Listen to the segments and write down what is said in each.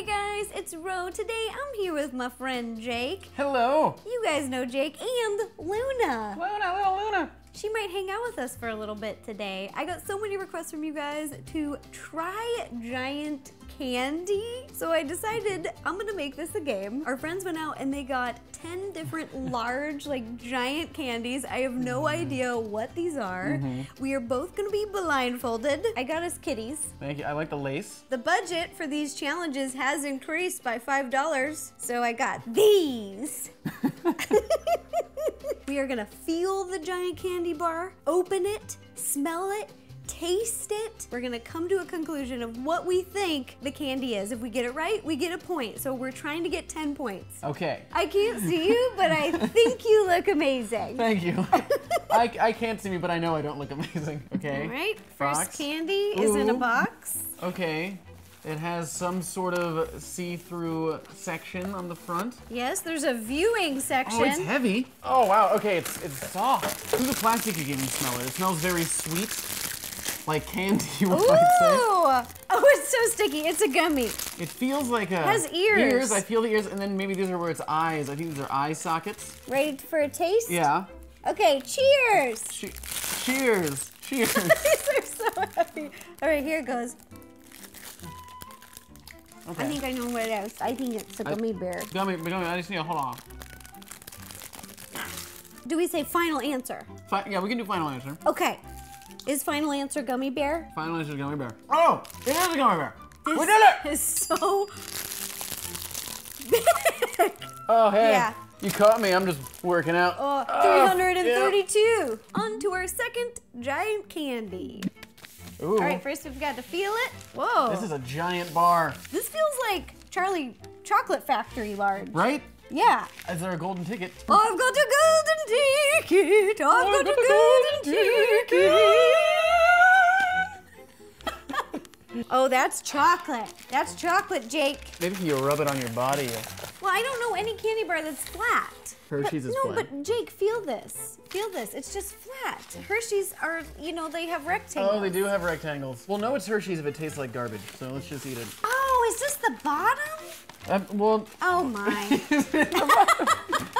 Hey guys, it's Ro. Today I'm here with my friend Jake. Hello. You guys know Jake and Luna. Luna, little Luna. She might hang out with us for a little bit today. I got so many requests from you guys to try giant candy. So I decided I'm gonna make this a game. Our friends went out and they got 10 different large, like giant candies. I have no mm-hmm. idea what these are. Mm-hmm. We are both gonna be blindfolded. I got us kitties. Thank you. I like the lace. The budget for these challenges has increased by $5, so I got these. we are gonna feel the giant candy bar, open it, smell it, taste it. We're gonna come to a conclusion of what we think the candy is. If we get it right, we get a point. So we're trying to get 10 points. Okay. I can't see you, but I think you look amazing. Thank you. I, I can't see me, but I know I don't look amazing. Okay. All right, first Box. candy is in a box. Okay. It has some sort of see-through section on the front. Yes, there's a viewing section. Oh, it's heavy. Oh wow. Okay, it's it's soft. Through the plastic, you can even smell it. It smells very sweet, like candy. You Ooh! Oh, it's so sticky. It's a gummy. It feels like a has ears. Ears. I feel the ears, and then maybe these are where it's eyes. I think these are eye sockets. Ready for a taste? Yeah. Okay, cheers. Che- cheers. Cheers. These are so heavy. All right, here it goes. Okay. I think I know what it is. I think it's a gummy bear. Gummy, gummy. I just need to hold on. Do we say final answer? Fi- yeah, we can do final answer. Okay. Is final answer gummy bear? Final answer is gummy bear. Oh, it is a gummy bear. This we did it. it. is so big. Oh, hey. Yeah. You caught me. I'm just working out. Oh, Oh, 332. On to our second giant candy. Ooh. All right, first we've got to feel it. Whoa. This is a giant bar, This feels like Charlie Chocolate Factory large. right? Yeah. Is there a golden ticket? I've got a golden ticket. I've got a golden ticket. Oh, that's chocolate. That's chocolate, Jake. Maybe if you rub it on your body. Well, I don't know any candy bar that's flat. Hershey's but, is no, flat. No, but Jake, feel this. Feel this. It's just flat. Hershey's are, you know, they have rectangles. Oh, they do have rectangles. Well, no, it's Hershey's if it tastes like garbage. So let's just eat it. Oh, is this the bottom? Uh, well, Oh my.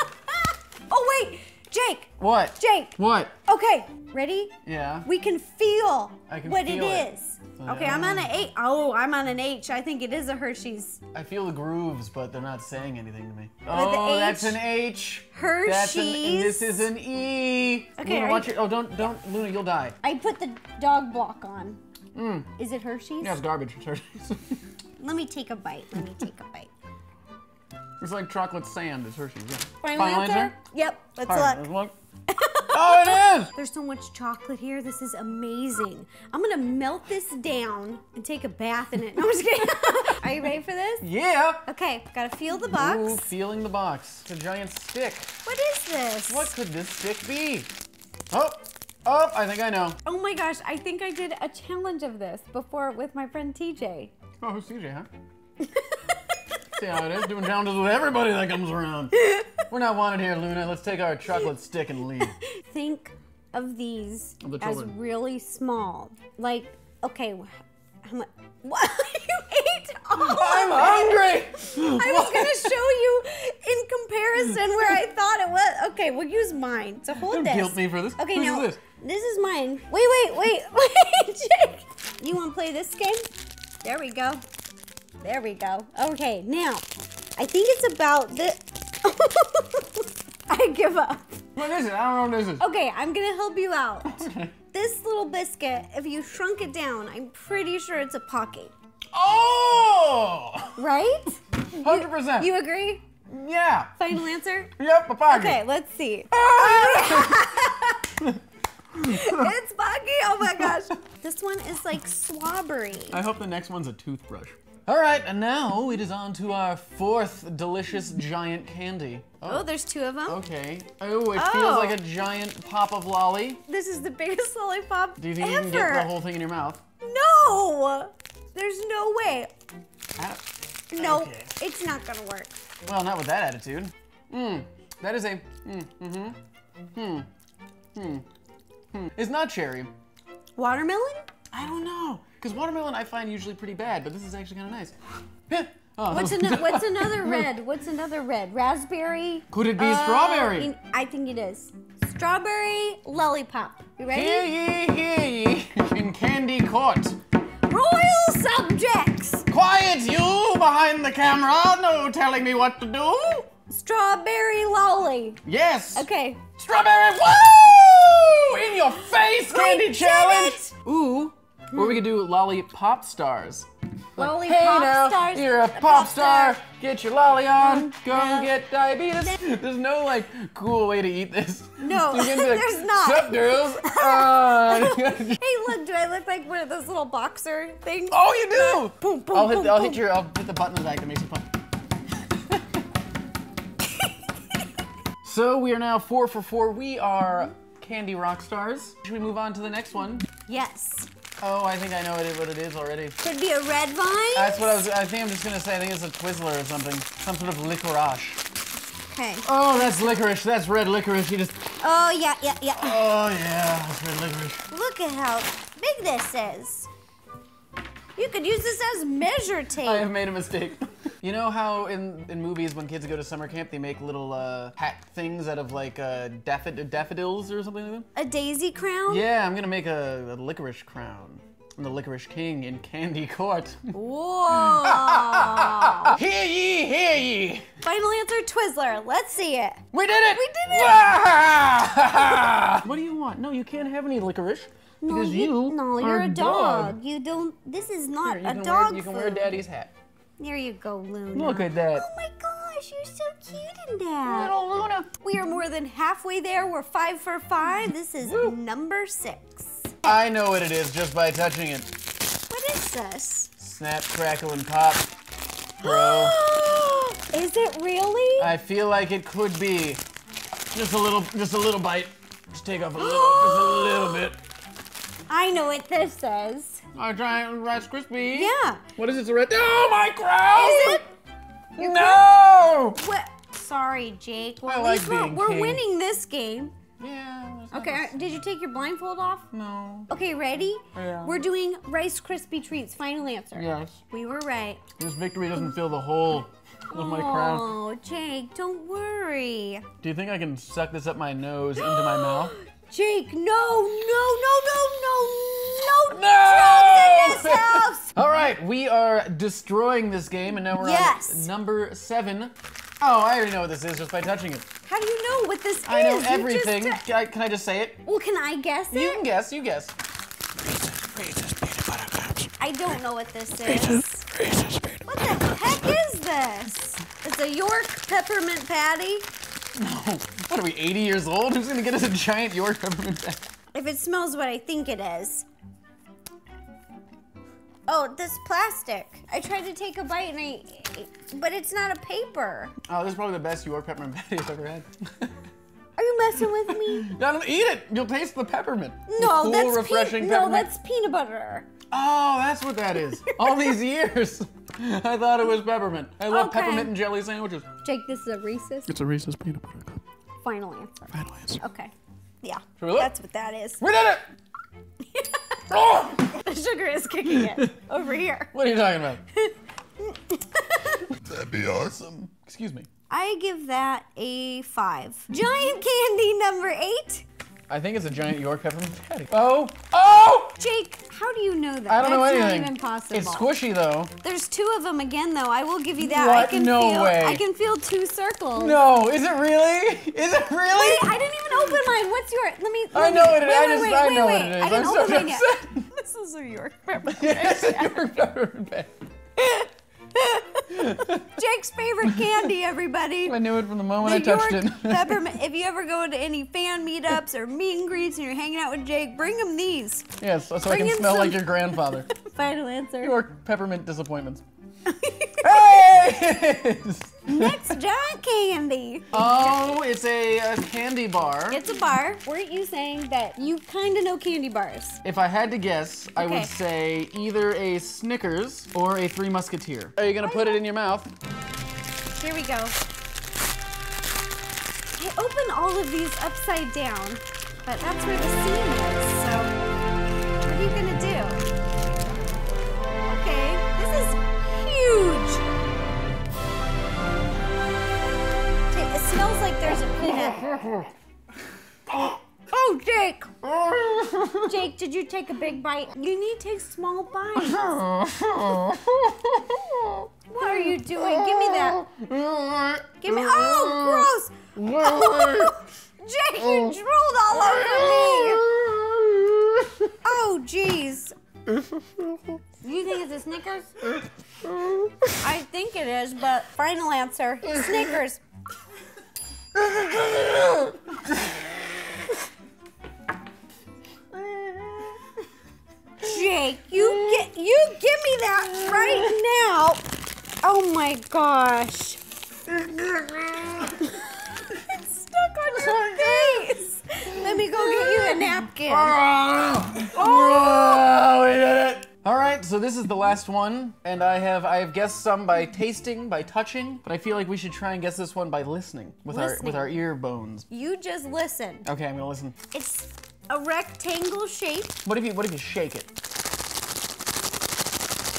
Jake. what? Jake. What? Okay, ready? Yeah. We can feel I can what feel it it. is. Okay, I'm on an eight. Um, oh, I'm on an H. I think it is a Hershey's. I feel the grooves, but they're not saying anything to me. the Oh, that's an H. Hershey's. That's an, and this is an E. Okay, Luna, watch you- it. Oh, don't, don't, Luna, you'll die. I put the dog block on. Hmm. Is it Hershey's? Yeah, it's garbage. It's Hershey's. Let me take a bite. Let me take a bite. It's like chocolate sand. It's Hershey's. Yeah. Final, answer? Yep. Let's All right, look. let's look. oh, it is. There's so much chocolate here. This is amazing. I'm gonna melt this down and take a bath in it. No, I'm just kidding. Are you ready for this? Yeah. Okay, gotta feel the Ooh, box. feeling the box. It's a giant stick. What is this? What could this stick be? Oh, oh, I think I know. Oh my gosh, I think I did a challenge of this before with my friend TJ. Oh, who's TJ, huh? See how it is, doing challenges with everybody that comes around. We're not wanted here, Luna. Let's take our chocolate stick and leave. Think of these Of the as really small. Like, okay, how much? What? you ate all of I'm hungry. I was gonna show you in comparison where I thought it was. Okay, we'll use mine. So hold Don't this. guilt me for this. Okay, now is this? this is mine. Wait, wait, wait, wait, Jake. You want to play this game? There we go. There we go. Okay, now I think it's about this. I give up. What is it? I don't know what this is. Okay, I'm gonna help you out. this little biscuit, if you shrunk it down, I'm pretty sure it's a pocket. Oh! Right? 100%. You agree? yeah. Final answer? Yep, a pocket. Okay, let's see. Ah! it's Pocky. Oh my gosh. This one is like swabbery. I hope the next one's a toothbrush. All right, and now it is on to our fourth delicious giant candy. Oh, there's two of them. Okay. Oh, it Oh. feels like a giant pop of lolly. This is the biggest lollipop Do you think ever. you can get the whole thing in your mouth? No. There's no way. Ah, No, Okay. it's not gonna work. Well, not with that attitude. Mmm. That is a. Mm, mm-hmm. Hmm. Hmm. Hmm. It's not cherry. Watermelon? I don't know. Because watermelon I find usually pretty bad, but this is actually kind of nice. Oh, What's, was- what's another red? What's another red? Raspberry? Could it be Uh, strawberry? in- I think it is. Strawberry lollipop. You ready? Hear ye, hear ye, in candy court. Royal subjects. Quiet, you behind the camera. No telling me what to do. Strawberry lolly. Yes. Okay. Strawberry. Woo! In your face, candy challenge. Ooh. Or we could do lollipop stars. Like, Lollipop hey now, stars, you're a pop, pop star. star. Get your lolly on. Go Yeah. get diabetes. There's no like cool way to eat this. No, You can be like, there's not. Sup, girls? Uh, Hey, look, do I look like one of those little boxer things? oh, you do. Boom, boom, I'll hit. boom, I'll boom. hit your. I'll hit the button in the back that makes you punch. so we are now four for four. We are candy rock stars. Should we move on to the next one? Yes. Oh, I think I know what it is already. Could be a red vine. That's what I was. I think I'm just gonna say. I think it's a Twizzler or something. Some sort of licorice. Okay. Oh, that's licorice. That's red licorice. You just. Oh, yeah, yeah, yeah. Oh yeah, that's red licorice. Look at how big this is. You could use this as measure tape. I have made a mistake. You know how in, in movies when kids go to summer camp they make little uh, hat things out of like uh, daffod- daffodils or something like that? a daisy crown? Yeah, I'm gonna make a, a licorice crown. I'm the licorice king in Candy Court. Whoa. hear ye, hear ye! Final answer, Twizzler. Let's see it. We did it! We did it! what do you want? No, you can't have any licorice because you, no, are you're a dog. dog. You don't. This is not Here, a dog wear, you can food. wear daddy's hat. There you go, Luna. Look at that. Oh my gosh, you're so cute in that. Little Luna. We are more than halfway there. We're five for five. This is Woo. number six. I know what it is just by touching it. What is this? Snap, crackle, and pop. Bro. is it really? I feel like it could be. Just a little, just a little bite. Just take off a little, just a little bit. I know what this says. I try Rice Krispie. Yeah. What is it? It's a red. Oh my crown! Is it? No! What? Sorry, Jake. Well, I at like least we're, we're winning this game. Yeah. Okay, did you take your blindfold off? No. Okay, ready? Yeah. We're doing Rice Krispie treats. Final answer. Yes. We were right. This victory doesn't fill the hole of my crown. Oh, Jake, don't worry. Do you think I can suck this up my nose into my mouth? Jake, no, no, no, no, no, no, No! drugs in this house. All right, we are destroying this game, and now we're Yes. on number seven. Oh, I already know what this is just by touching it. How do you know what this is? I know everything. just- Can I, can I just say it? well, can I guess it? You can guess. You guess. I don't know what this is. What the heck is this? It's a York peppermint patty. What are we, 80 years old? Who's gonna get us a giant York peppermint patty? If it smells what I think it is. Oh, this plastic. I tried to take a bite and I, but it's not a paper. Oh, this is probably the best York peppermint patty I've ever had. Are you messing with me? no, don't eat it. You'll taste the peppermint. The No, cool, that's refreshing pe- no, that's peanut butter. Oh, that's what that is. All these years, I thought it was peppermint. I love Okay. peppermint and jelly sandwiches. Jake, this is a Reese's. It's a Reese's peanut butter cup. Final answer. Final answer. Okay. Yeah. Should we look? That's what that is. We did it! oh! The sugar is kicking it over here. What are you talking about? That'd be awesome. Excuse me. I give that a five. Giant candy number eight. I think it's a giant York peppermint patty. Oh! Oh! Jake, how do you know that? I don't know That's anything. not even possible. It's squishy though. There's two of them again, though. I will give you that. I What? can No feel, way. I can feel two circles. No, is it really? Is it really? Wait, I didn't even open mine. What's yours? Let me. I let know me- what it is. wait, I wait, just- wait, I wait, know what wait. it is. I didn't I'm so open mine yet. this is a York pepper. Yes, York peppermint. Jake's favorite candy, everybody. I knew it from the moment I The touched York it. peppermint. If you ever go to any fan meetups or meet and greets and you're hanging out with Jake, bring him these. yes, so I can smell like your grandfather. Final answer. York peppermint disappointments. Hey! it is. Next giant candy. Oh, it's a, a candy bar. It's a bar. Weren't you saying that you kind of know candy bars? If I had to guess, I would say either a Snickers or a Three Musketeer. Are you gonna put it in your mouth? Here we go. I open all of these upside down, but that's where the seam is. So, Oh, Jake! Jake, did you take a big bite? You need to take small bites. What are you doing? Give me that. Give me. Oh, gross! Jake, you drooled all over me. Oh, jeez. Do you think it's a Snickers? I think it is, but final answer Snickers. Jake, you get you give me that right now. Oh my gosh. it's stuck on your face. Let me go get you a napkin. Ah. Oh, we did it! All right, so this is the last one, and I have I have guessed some by tasting, by touching, but I feel like we should try and guess this one by listening with our with our ear bones. You just listen. Okay, I'm gonna listen. It's a rectangle shape. What if you what if you shake it?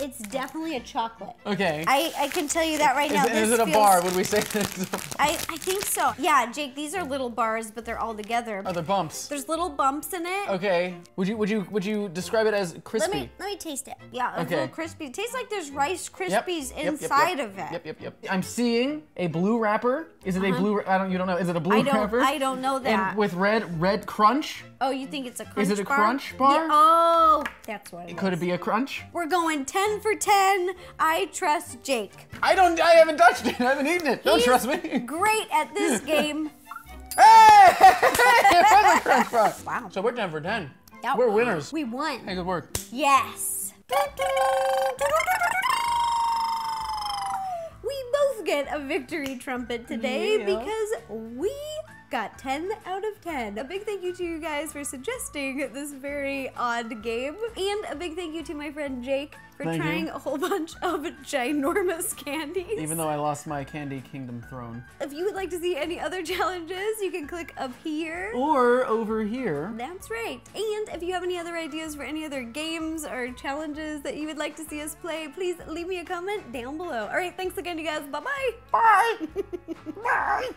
It's definitely a chocolate. Okay. I, I can tell you that right is, now. it- is This it a feels- bar? Would we say that it's a bar? I, I think so. Yeah, Jake, these are little bars, but they're all together. Are there bumps? There's little bumps in it. Okay. Would you would you would you describe it as crispy? Let me let me taste it. Yeah, it's Okay. a little crispy. It tastes like there's Rice Yep, Krispies yep, yep, inside yep. of it. Yep, yep, yep. I'm seeing a blue wrapper. Is it a blue? I don't. You don't know. Is it a blue Uh-huh. I don't wrapper? I don't know that. And with red red crunch. Oh, you think it's a crunch Is it a bar? crunch bar? Yeah, oh, that's what it Could it be a crunch? We're going 10 for 10. I trust Jake. I don't. I haven't touched it. I haven't eaten it. Don't He's trust me. Great at this game. Hey! it was a crunch bar. Wow. So we're ten for ten. Yep. We're winners. We won. Hey, good work. Yes. We both get a victory trumpet today Yeah. because we got 10 out of 10. A big thank you to you guys for suggesting this very odd game. And a big thank you to my friend Jake for Thank you. trying a whole bunch of ginormous candies. Even though I lost my Candy Kingdom throne. if you would like to see any other challenges, you can click up here. Or over here. That's right. And if you have any other ideas for any other games or challenges that you would like to see us play, please leave me a comment down below. All right, thanks again, you guys. Bye bye. Bye. Bye.